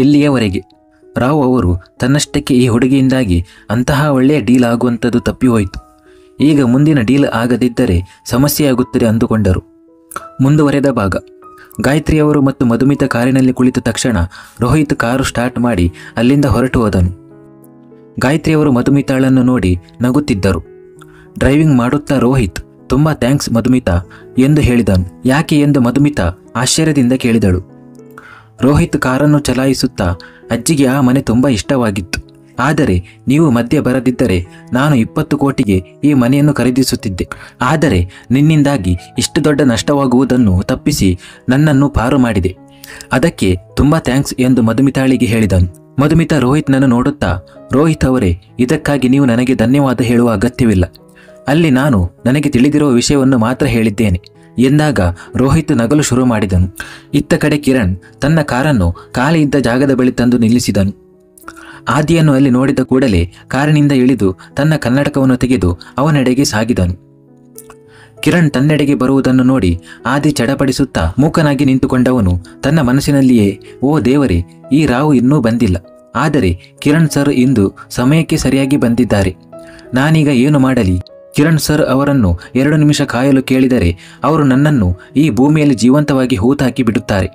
ಇಲ್ಲಿಯವರೆಗೆ. ರಾವ್ ಅವರು ತನ್ನಷ್ಟಕ್ಕೆ ಈ ಹುಡುಗಿಯಿಂದಾಗಿ ಅಂತಹ ಒಳ್ಳೆಯ ಡೀಲ್ ಆಗುವಂಥದ್ದು ತಪ್ಪಿಹೋಯಿತು. ಈಗ ಮುಂದಿನ ಡೀಲ್ ಆಗದಿದ್ದರೆ ಸಮಸ್ಯೆಯಾಗುತ್ತದೆ ಅಂದುಕೊಂಡರು. ಮುಂದುವರೆದ ಭಾಗ. ಗಾಯತ್ರಿಯವರು ಮತ್ತು ಮಧುಮಿತ ಕಾರಿನಲ್ಲಿ ಕುಳಿತ ತಕ್ಷಣ ರೋಹಿತ್ ಕಾರು ಸ್ಟಾರ್ಟ್ ಮಾಡಿ ಅಲ್ಲಿಂದ ಹೊರಟು ಹೋದನು. ಗಾಯತ್ರಿಯವರು ಮಧುಮಿತಾಳನ್ನು ನೋಡಿ ನಗುತ್ತಿದ್ದರು. ಡ್ರೈವಿಂಗ್ ಮಾಡುತ್ತಾ ರೋಹಿತ್, ತುಂಬಾ ಥ್ಯಾಂಕ್ಸ್ ಮಧುಮಿತಾ ಎಂದು ಹೇಳಿದನು. ಯಾಕೆ ಎಂದು ಮಧುಮಿತಾ ಆಶ್ಚರ್ಯದಿಂದ ಕೇಳಿದಳು. ರೋಹಿತ್ ಕಾರನ್ನು ಚಲಾಯಿಸುತ್ತಾ ಅಜ್ಜಿಗೆ ಆ ಮನೆ ತುಂಬ ಇಷ್ಟವಾಗಿತ್ತು. ಆದರೆ ನೀವು ಮಧ್ಯೆ ಬರದಿದ್ದರೆ ನಾನು ಇಪ್ಪತ್ತು ಕೋಟಿಗೆ ಈ ಮನೆಯನ್ನು ಖರೀದಿಸುತ್ತಿದ್ದೆ. ಆದರೆ ನಿನ್ನಿಂದಾಗಿ ಇಷ್ಟು ದೊಡ್ಡ ನಷ್ಟವಾಗುವುದನ್ನು ತಪ್ಪಿಸಿ ನನ್ನನ್ನು ಪಾರು ಮಾಡಿದೆ. ಅದಕ್ಕೆ ತುಂಬ ಥ್ಯಾಂಕ್ಸ್ ಎಂದು ಮಧುಮಿತಾಳಿಗೆ ಹೇಳಿದನು. ಮಧುಮಿತಾ ರೋಹಿತ್ನನ್ನು ನೋಡುತ್ತಾ, ರೋಹಿತ್ ಅವರೇ, ಇದಕ್ಕಾಗಿ ನೀವು ನನಗೆ ಧನ್ಯವಾದ ಹೇಳುವ ಅಗತ್ಯವಿಲ್ಲ. ಅಲ್ಲಿ ನಾನು ನನಗೆ ತಿಳಿದಿರುವ ವಿಷಯವನ್ನು ಮಾತ್ರ ಹೇಳಿದ್ದೇನೆ. ಎಂದಾಗ ರೋಹಿತ್ ನಗಲು ಶುರು ಮಾಡಿದನು. ಇತ್ತ ಕಡೆ ಕಿರಣ್ ತನ್ನ ಕಾರನ್ನು ಖಾಲಿ ಇದ್ದ ಜಾಗದ ಬಳಿ ತಂದು ನಿಲ್ಲಿಸಿದನು. ಆದಿಯನ್ನು ಅಲ್ಲಿ ನೋಡಿದ ಕೂಡಲೇ ಕಾರಿನಿಂದ ಇಳಿದು ತನ್ನ ಕನ್ನಡಕವನ್ನು ತೆಗೆದು ಅವನೆಡೆಗೆ ಸಾಗಿದನು. ಕಿರಣ್ ತನ್ನೆಡೆಗೆ ಬರುವುದನ್ನು ನೋಡಿ ಆದಿ ಚಡಪಡಿಸುತ್ತಾ ಮೂಕನಾಗಿ ನಿಂತುಕೊಂಡವನು ತನ್ನ ಮನಸ್ಸಿನಲ್ಲಿಯೇ, ಓ ದೇವರೇ, ಈ ರಾವು ಇನ್ನೂ ಬಂದಿಲ್ಲ. ಆದರೆ ಕಿರಣ್ ಸರ್ ಇಂದು ಸಮಯಕ್ಕೆ ಸರಿಯಾಗಿ ಬಂದಿದ್ದಾರೆ. ನಾನೀಗ ಏನು ಮಾಡಲಿ? ಕಿರಣ್ ಸರ್ ಅವರನ್ನು ಎರಡು ನಿಮಿಷ ಕಾಯಲು ಕೇಳಿದರೆ ಅವರು ನನ್ನನ್ನು ಈ ಭೂಮಿಯಲ್ಲಿ ಜೀವಂತವಾಗಿ ಹೂತಾಕಿ ಬಿಡುತ್ತಾರೆ.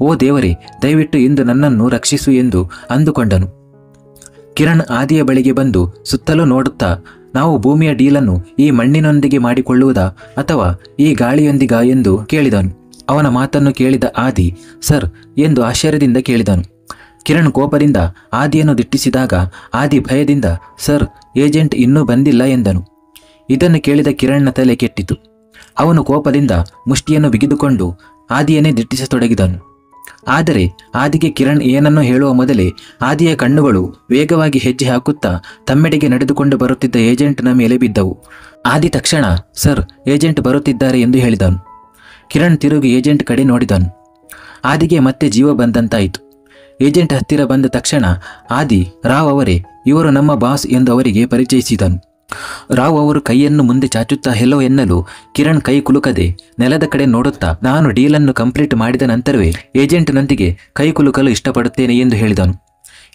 ಓ ದೇವರೇ, ದಯವಿಟ್ಟು ಇಂದು ನನ್ನನ್ನು ರಕ್ಷಿಸು ಎಂದು ಅಂದುಕೊಂಡನು. ಕಿರಣ್ ಆದಿಯ ಬಳಿಗೆ ಬಂದು ಸುತ್ತಲೂ ನೋಡುತ್ತಾ, ನಾವು ಭೂಮಿಯ ಡೀಲನ್ನು ಈ ಮಣ್ಣಿನೊಂದಿಗೆ ಮಾಡಿಕೊಳ್ಳುವುದಾ ಅಥವಾ ಈ ಗಾಳಿಯೊಂದಿಗ ಎಂದು ಕೇಳಿದನು. ಅವನ ಮಾತನ್ನು ಕೇಳಿದ ಆದಿ, ಸರ್, ಎಂದು ಆಶ್ಚರ್ಯದಿಂದ ಕೇಳಿದನು. ಕಿರಣ್ ಕೋಪದಿಂದ ಆದಿಯನ್ನು ದಿಟ್ಟಿಸಿದಾಗ ಆದಿ ಭಯದಿಂದ, ಸರ್, ಏಜೆಂಟ್ ಇನ್ನೂ ಬಂದಿಲ್ಲ ಎಂದನು. ಇದನ್ನು ಕೇಳಿದ ಕಿರಣ್ನ ತಲೆ ಕೆಟ್ಟಿತು. ಅವನು ಕೋಪದಿಂದ ಮುಷ್ಟಿಯನ್ನು ಬಿಗಿದುಕೊಂಡು ಆದಿಯನ್ನೇ ದಿಟ್ಟಿಸತೊಡಗಿದನು. ಆದರೆ ಆದಿಗೆ ಕಿರಣ್ ಏನನ್ನೋ ಹೇಳುವ ಮೊದಲೇ ಆದಿಯ ಕಣ್ಣುಗಳು ವೇಗವಾಗಿ ಹೆಜ್ಜೆ ಹಾಕುತ್ತಾ ತಮ್ಮೆಡೆಗೆ ನಡೆದುಕೊಂಡು ಬರುತ್ತಿದ್ದ ಏಜೆಂಟ್ನ ಮೇಲೆ ಬಿದ್ದವು. ಆದಿ ತಕ್ಷಣ, ಸರ್, ಏಜೆಂಟ್ ಬರುತ್ತಿದ್ದಾರೆ ಎಂದು ಹೇಳಿದನು. ಕಿರಣ್ ತಿರುಗಿ ಏಜೆಂಟ್ ಕಡೆ ನೋಡಿದನು. ಆದಿಗೆ ಮತ್ತೆ ಜೀವ ಬಂದಂತಾಯಿತು. ಏಜೆಂಟ್ ಹತ್ತಿರ ಬಂದ ತಕ್ಷಣ ಆದಿ, ರಾವ್ ಅವರೇ, ಇವರು ನಮ್ಮ ಬಾಸ್ ಎಂದು ಅವರಿಗೆ ಪರಿಚಯಿಸಿದನು. ರಾವ್ ಅವರು ಕೈಯನ್ನು ಮುಂದೆ ಚಾಚುತ್ತಾ, ಹೆಲೋ ಎನ್ನಲು, ಕಿರಣ್ ಕೈ ಕುಲುಕದೆ, ನೆಲದ ಕಡೆ ನೋಡುತ್ತಾ, ನಾನು ಡೀಲನ್ನು ಕಂಪ್ಲೀಟ್ ಮಾಡಿದ ನಂತರವೇ ಏಜೆಂಟ್ನೊಂದಿಗೆ ಕೈ ಕುಲುಕಲು ಇಷ್ಟಪಡುತ್ತೇನೆ ಎಂದು ಹೇಳಿದನು.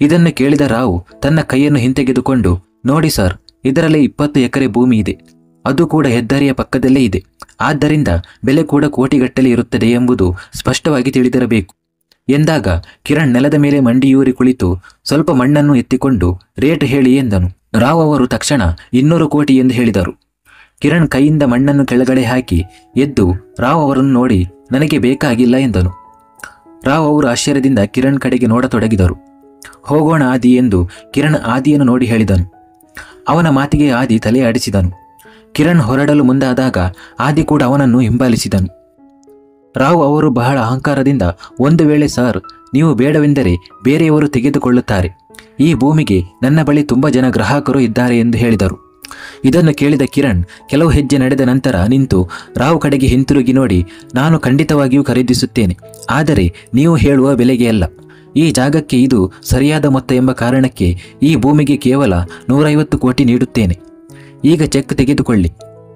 ಇದನ್ನು ಕೇಳಿದ ರಾವ್ ತನ್ನ ಕೈಯನ್ನು ಹಿಂತೆಗೆದುಕೊಂಡು, ನೋಡಿ ಸರ್, ಇದರಲ್ಲಿ ಇಪ್ಪತ್ತು ಎಕರೆ ಭೂಮಿ ಇದೆ. ಅದು ಕೂಡ ಹೆದ್ದಾರಿಯ ಪಕ್ಕದಲ್ಲೇ ಇದೆ. ಆದ್ದರಿಂದ ಬೆಲೆ ಕೂಡ ಕೋಟಿಗಟ್ಟಲೆ ಇರುತ್ತದೆ ಎಂಬುದು ಸ್ಪಷ್ಟವಾಗಿ ತಿಳಿದಿರಬೇಕು. ಎಂದಾಗ ಕಿರಣ್ ನೆಲದ ಮೇಲೆ ಮಂಡಿಯೂರಿ ಕುಳಿತು ಸ್ವಲ್ಪ ಮಣ್ಣನ್ನು ಎತ್ತಿಕೊಂಡು, ರೇಟ್ ಹೇಳಿ ಎಂದನು. ರಾವ್ ಅವರು ತಕ್ಷಣ ಇನ್ನೂರು ಕೋಟಿ ಎಂದು ಹೇಳಿದರು. ಕಿರಣ್ ಕೈಯಿಂದ ಮಣ್ಣನ್ನು ಕೆಳಗಡೆ ಹಾಕಿ ಎದ್ದು ರಾವ್ ಅವರನ್ನು ನೋಡಿ ನನಗೆ ಬೇಕಾಗಿಲ್ಲ ಎಂದನು. ರಾವ್ ಅವರು ಆಶ್ಚರ್ಯದಿಂದ ಕಿರಣ್ ಕಡೆಗೆ ನೋಡತೊಡಗಿದರು. ಹೋಗೋಣ ಆದಿ ಎಂದು ಕಿರಣ್ ಆದಿಯನ್ನು ನೋಡಿ ಹೇಳಿದನು. ಅವನ ಮಾತಿಗೆ ಆದಿ ತಲೆ ಆಡಿಸಿದನು. ಕಿರಣ್ ಹೊರಡಲು ಮುಂದಾದಾಗ ಆದಿ ಕೂಡ ಅವನನ್ನು ಹಿಂಬಾಲಿಸಿದನು. ರಾವ್ ಅವರು ಬಹಳ ಅಹಂಕಾರದಿಂದ ಒಂದು ವೇಳೆ ಸರ್ ನೀವು ಬೇಡವೆಂದರೆ ಬೇರೆಯವರು ತೆಗೆದುಕೊಳ್ಳುತ್ತಾರೆ. ಈ ಭೂಮಿಗೆ ನನ್ನ ಬಳಿ ತುಂಬ ಜನ ಗ್ರಾಹಕರು ಇದ್ದಾರೆ ಎಂದು ಹೇಳಿದರು. ಇದನ್ನು ಕೇಳಿದ ಕಿರಣ್ ಕೆಲವು ಹೆಜ್ಜೆ ನಡೆದ ನಂತರ ನಿಂತು ರಾವ್ ಕಡೆಗೆ ಹಿಂತಿರುಗಿ ನೋಡಿ, ನಾನು ಖಂಡಿತವಾಗಿಯೂ ಖರೀದಿಸುತ್ತೇನೆ, ಆದರೆ ನೀವು ಹೇಳುವ ಬೆಲೆಗೆ ಅಲ್ಲ. ಈ ಜಾಗಕ್ಕೆ ಇದು ಸರಿಯಾದ ಮೊತ್ತ ಎಂಬ ಕಾರಣಕ್ಕೆ ಈ ಭೂಮಿಗೆ ಕೇವಲ ನೂರೈವತ್ತು ಕೋಟಿ ನೀಡುತ್ತೇನೆ. ಈಗ ಚೆಕ್ ತೆಗೆದುಕೊಳ್ಳಿ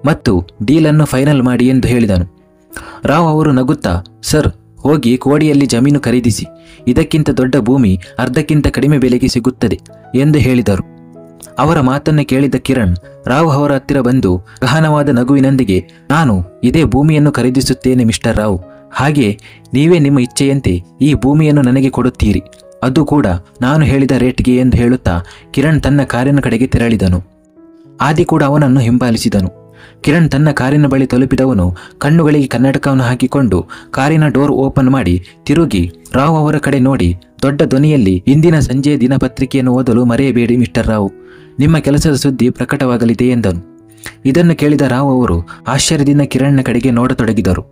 ಮತ್ತು ಡೀಲನ್ನು ಫೈನಲ್ ಮಾಡಿ ಎಂದು ಹೇಳಿದನು. ರಾವ್ ಅವರು ನಗುತ್ತಾ, ಸರ್ ಹೋಗಿ ಕೋಡಿಯಲ್ಲಿ ಜಮೀನು ಖರೀದಿಸಿ. ಇದಕ್ಕಿಂತ ದೊಡ್ಡ ಭೂಮಿ ಅರ್ಧಕ್ಕಿಂತ ಕಡಿಮೆ ಬೆಲೆಗೆ ಸಿಗುತ್ತದೆ ಎಂದು ಹೇಳಿದರು. ಅವರ ಮಾತನ್ನು ಕೇಳಿದ ಕಿರಣ್, ರಾವ್ ಅವರ ಹತ್ತಿರ ಬಂದು ಗಹನವಾದ ನಗುವಿನೊಂದಿಗೆ, ನಾನು ಇದೇ ಭೂಮಿಯನ್ನು ಖರೀದಿಸುತ್ತೇನೆ ಮಿಸ್ಟರ್ ರಾವ್. ಹಾಗೆ ನೀವೇ ನಿಮ್ಮ ಇಚ್ಛೆಯಂತೆ ಈ ಭೂಮಿಯನ್ನು ನನಗೆ ಕೊಡುತ್ತೀರಿ. ಅದು ಕೂಡ ನಾನು ಹೇಳಿದ ರೇಟ್ಗೆ ಎಂದು ಹೇಳುತ್ತಾ ಕಿರಣ್ ತನ್ನ ಕಾರಿನ ಕಡೆಗೆ ತೆರಳಿದನು. ಆದಿ ಕೂಡ ಅವನನ್ನು ಹಿಂಬಾಲಿಸಿದನು. ಕಿರಣ್ ತನ್ನ ಕಾರಿನ ಬಳಿ ತಲುಪಿದವನು ಕಣ್ಣುಗಳಿಗೆ ಕನ್ನಡಕವನ್ನು ಹಾಕಿಕೊಂಡು ಕಾರಿನ ಡೋರ್ ಓಪನ್ ಮಾಡಿ ತಿರುಗಿ ರಾವ್ ಅವರ ಕಡೆ ನೋಡಿ ದೊಡ್ಡ ಧ್ವನಿಯಲ್ಲಿ ಇಂದಿನ ಸಂಜೆ ದಿನಪತ್ರಿಕೆಯನ್ನು ಓದಲು ಮರೆಯಬೇಡಿ ಮಿಸ್ಟರ್ ರಾವ್. ನಿಮ್ಮ ಕೆಲಸದ ಸುದ್ದಿ ಪ್ರಕಟವಾಗಲಿದೆ ಎಂದನು. ಇದನ್ನು ಕೇಳಿದ ರಾವ್ ಅವರು ಆಶ್ಚರ್ಯದಿಂದ ಕಿರಣ್ನ ಕಡೆಗೆ ನೋಡತೊಡಗಿದರು.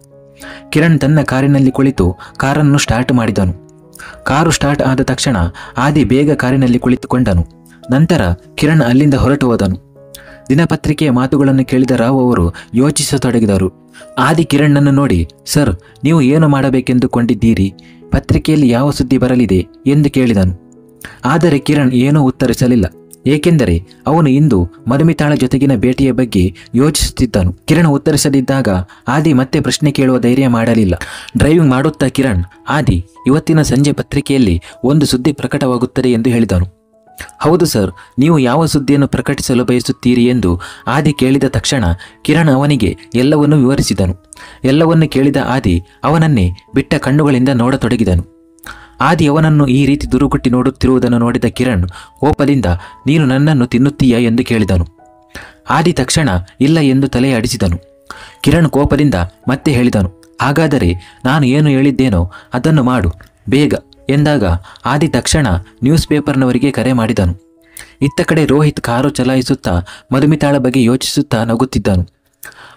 ಕಿರಣ್ ತನ್ನ ಕಾರಿನಲ್ಲಿ ಕುಳಿತು ಕಾರನ್ನು ಸ್ಟಾರ್ಟ್ ಮಾಡಿದನು. ಕಾರು ಸ್ಟಾರ್ಟ್ ಆದ ತಕ್ಷಣ ಆದಿ ಬೇಗ ಕಾರಿನಲ್ಲಿ ಕುಳಿತುಕೊಂಡನು. ನಂತರ ಕಿರಣ್ ಅಲ್ಲಿಂದ ಹೊರಟು ಹೋದನು. ದಿನಪತ್ರಿಕೆಯ ಮಾತುಗಳನ್ನು ಕೇಳಿದ ರಾವ್ ಅವರು ಯೋಚಿಸತೊಡಗಿದರು. ಆದಿ ಕಿರಣ್ಣನ್ನು ನೋಡಿ, ಸರ್, ನೀವು ಏನು ಮಾಡಬೇಕೆಂದುಕೊಂಡಿದ್ದೀರಿ? ಪತ್ರಿಕೆಯಲ್ಲಿ ಯಾವ ಸುದ್ದಿ ಬರಲಿದೆ? ಎಂದು ಕೇಳಿದನು. ಆದರೆ ಕಿರಣ್ ಏನೂ ಉತ್ತರಿಸಲಿಲ್ಲ. ಏಕೆಂದರೆ ಅವನು ಇಂದು ಮಧುಮಿತಾಳ ಜೊತೆಗಿನ ಭೇಟಿಯ ಬಗ್ಗೆ ಯೋಚಿಸುತ್ತಿದ್ದನು. ಕಿರಣ್ ಉತ್ತರಿಸದಿದ್ದಾಗ ಆದಿ ಮತ್ತೆ ಪ್ರಶ್ನೆ ಕೇಳುವ ಧೈರ್ಯ ಮಾಡಲಿಲ್ಲ. ಡ್ರೈವಿಂಗ್ ಮಾಡುತ್ತಾ ಕಿರಣ್? ಆದಿ, ಇವತ್ತಿನ ಸಂಜೆ ಪತ್ರಿಕೆಯಲ್ಲಿ ಒಂದು ಸುದ್ದಿ ಪ್ರಕಟವಾಗುತ್ತದೆ ಎಂದು ಹೇಳಿದನು. ಹೌದು ಸರ್, ನೀವು ಯಾವ ಸುದ್ದಿಯನ್ನು ಪ್ರಕಟಿಸಲು ಬಯಸುತ್ತೀರಿ ಎಂದು ಆದಿ ಕೇಳಿದ ತಕ್ಷಣ ಕಿರಣ್ ಅವನಿಗೆ ಎಲ್ಲವನ್ನೂ ವಿವರಿಸಿದನು. ಎಲ್ಲವನ್ನು ಕೇಳಿದ ಆದಿ ಅವನನ್ನೇ ಬಿಟ್ಟ ಕಣ್ಣುಗಳಿಂದ ನೋಡತೊಡಗಿದನು. ಆದಿ ಅವನನ್ನು ಈ ರೀತಿ ದುರುಗುಟ್ಟಿ ನೋಡುತ್ತಿರುವುದನ್ನು ನೋಡಿದ ಕಿರಣ್ ಕೋಪದಿಂದ, ನೀನು ನನ್ನನ್ನು ತಿನ್ನುತ್ತೀಯಾ? ಎಂದು ಕೇಳಿದನು. ಆದಿ ತಕ್ಷಣ, ಇಲ್ಲ ಎಂದು ತಲೆ ಅಡಿಸಿದನು. ಕಿರಣ್ ಕೋಪದಿಂದ ಮತ್ತೆ ಹೇಳಿದನು, ಹಾಗಾದರೆ ನಾನು ಏನು ಹೇಳಿದ್ದೇನೋ ಅದನ್ನು ಮಾಡು, ಬೇಗ. ಎಂದಾಗ ಆದಿ ತಕ್ಷಣ ನ್ಯೂಸ್ ಪೇಪರ್ನವರಿಗೆ ಕರೆ ಮಾಡಿದನು. ಇತ್ತ ಕಡೆ ರೋಹಿತ್ ಕಾರು ಚಲಾಯಿಸುತ್ತಾ ಮಧುಮಿತಾಳ ಬಗ್ಗೆ ಯೋಚಿಸುತ್ತಾ ನಗುತ್ತಿದ್ದನು.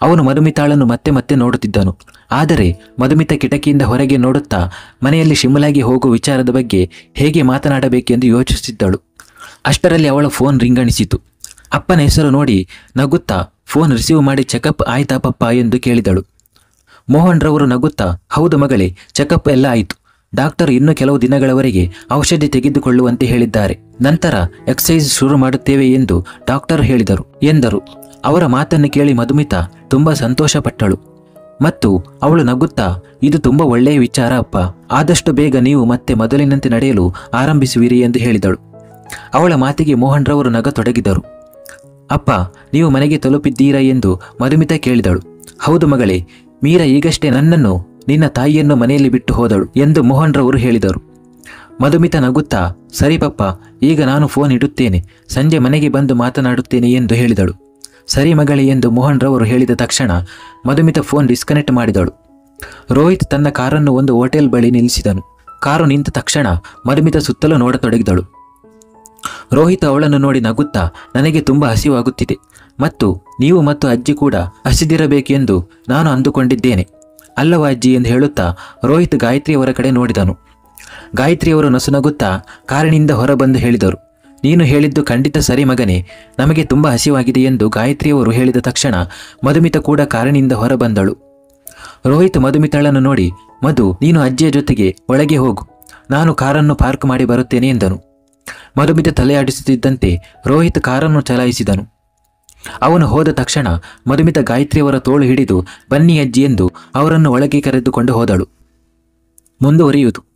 ಅವನು ಮಧುಮಿತಾಳನ್ನು ಮತ್ತೆ ಮತ್ತೆ ನೋಡುತ್ತಿದ್ದನು. ಆದರೆ ಮಧುಮಿತ ಕಿಟಕಿಯಿಂದ ಹೊರಗೆ ನೋಡುತ್ತಾ ಮನೆಯಲ್ಲಿ ಶಿಮಲಾಗಿ ಹೋಗುವ ವಿಚಾರದ ಬಗ್ಗೆ ಹೇಗೆ ಮಾತನಾಡಬೇಕೆಂದು ಯೋಚಿಸುತ್ತಿದ್ದಳು. ಅಷ್ಟರಲ್ಲಿ ಅವಳ ಫೋನ್ ರಿಂಗಣಿಸಿತು ಅಪ್ಪನ ಹೆಸರು ನೋಡಿ ನಗುತ್ತಾ ಫೋನ್ ರಿಸೀವ್ ಮಾಡಿ ಚೆಕಪ್ ಆಯ್ತಾ ಪಪ್ಪ ಎಂದು ಕೇಳಿದಳು. ಮೋಹನ್ ರವರು ನಗುತ್ತಾ, ಹೌದು ಮಗಳೇ, ಚೆಕಪ್ ಎಲ್ಲ ಆಯಿತು. ಡಾಕ್ಟರ್ ಇನ್ನು ಕೆಲವು ದಿನಗಳವರೆಗೆ ಔಷಧಿ ತೆಗೆದುಕೊಳ್ಳುವಂತೆ ಹೇಳಿದ್ದಾರೆ. ನಂತರ ಎಕ್ಸಸೈಸ್ ಶುರು ಮಾಡುತ್ತೇವೆ ಎಂದು ಡಾಕ್ಟರ್ ಹೇಳಿದರು, ಎಂದರು. ಅವರ ಮಾತನ್ನು ಕೇಳಿ ಮಧುಮಿತಾ ತುಂಬಾ ಸಂತೋಷಪಟ್ಟಳು. ಮತ್ತು ಅವಳು ನಗುತ್ತಾ, ಇದು ತುಂಬ ಒಳ್ಳೆಯ ವಿಚಾರ ಅಪ್ಪ. ಆದಷ್ಟು ಬೇಗ ನೀವು ಮತ್ತೆ ಮೊದಲಿನಂತೆ ನಡೆಯಲು ಆರಂಭಿಸುವಿರಿ ಎಂದು ಹೇಳಿದಳು. ಅವಳ ಮಾತಿಗೆ ಮೋಹನ್ ರವರು ನಗತೊಡಗಿದರು. ಅಪ್ಪ, ನೀವು ಮನೆಗೆ ತಲುಪಿದ್ದೀರಾ? ಎಂದು ಮಧುಮಿತಾ ಕೇಳಿದಳು. ಹೌದು ಮಗಳೇ, ಮೀರಾ ಈಗಷ್ಟೇ ನನ್ನನ್ನು ನಿನ್ನ ತಾಯಿಯನ್ನು ಮನೆಯಲ್ಲಿ ಬಿಟ್ಟು ಹೋದಳು ಎಂದು ಮೋಹನ್ ರವರು ಹೇಳಿದರು. ಮಧುಮಿತ ನಗುತ್ತಾ, ಸರಿ ಪಪ್ಪ, ಈಗ ನಾನು ಫೋನ್ ಇಡುತ್ತೇನೆ. ಸಂಜೆ ಮನೆಗೆ ಬಂದು ಮಾತನಾಡುತ್ತೇನೆ ಎಂದು ಹೇಳಿದಳು. ಸರಿ ಮಗಳೇ ಎಂದು ಮೋಹನ್ ರವರು ಹೇಳಿದ ತಕ್ಷಣ ಮಧುಮಿತ ಫೋನ್ ಡಿಸ್ಕನೆಕ್ಟ್ ಮಾಡಿದಳು. ರೋಹಿತ್ ತನ್ನ ಕಾರನ್ನು ಒಂದು ಹೋಟೆಲ್ ಬಳಿ ನಿಲ್ಲಿಸಿದನು. ಕಾರು ನಿಂತ ತಕ್ಷಣ ಮಧುಮಿತ ಸುತ್ತಲೂ ನೋಡತೊಡಗಿದಳು. ರೋಹಿತ್ ಅವಳನ್ನು ನೋಡಿ ನಗುತ್ತಾ, ನನಗೆ ತುಂಬ ಹಸಿವಾಗುತ್ತಿದೆ. ಮತ್ತು ನೀವು ಮತ್ತು ಅಜ್ಜಿ ಕೂಡ ಹಸಿದಿರಬೇಕೆಂದು ನಾನು ಅಂದುಕೊಂಡಿದ್ದೇನೆ. ಅಲ್ಲವ ಅಜ್ಜಿ ಎಂದು ಹೇಳುತ್ತಾ ರೋಹಿತ್ ಗಾಯತ್ರಿಯವರ ಕಡೆ ನೋಡಿದನು. ಗಾಯತ್ರಿಯವರು ನಸುನಗುತ್ತಾ ಕಾರಿನಿಂದ ಹೊರಬಂದು ಹೇಳಿದರು. ನೀನು ಹೇಳಿದ್ದು ಖಂಡಿತ ಸರಿ ಮಗನೇ, ನಮಗೆ ತುಂಬ ಹಸಿವಾಗಿದೆ ಎಂದು ಗಾಯತ್ರಿಯವರು ಹೇಳಿದ ತಕ್ಷಣ ಮಧುಮಿತ ಕೂಡ ಕಾರಿನಿಂದ ಹೊರಬಂದಳು. ರೋಹಿತ್ ಮಧುಮಿತಳನ್ನು ನೋಡಿ, ಮಧು, ನೀನು ಅಜ್ಜಿಯ ಜೊತೆಗೆ ಒಳಗೆ ಹೋಗು, ನಾನು ಕಾರನ್ನು ಪಾರ್ಕ್ ಮಾಡಿ ಬರುತ್ತೇನೆ ಎಂದನು. ಮಧುಮಿತ ತಲೆಯಾಡಿಸುತ್ತಿದ್ದಂತೆ ರೋಹಿತ್ ಕಾರನ್ನು ಚಲಾಯಿಸಿದನು. ಅವನು ಹೋದ ತಕ್ಷಣ ಮಧುಮಿತ ಗಾಯತ್ರಿಯವರ ತೋಳು ಹಿಡಿದು ಬನ್ನಿ ಅಜ್ಜಿ ಎಂದು ಅವರನ್ನು ಒಳಗೆ ಕರೆದುಕೊಂಡು ಹೋದಳು. ಮುಂದುವರಿಯುವುದು.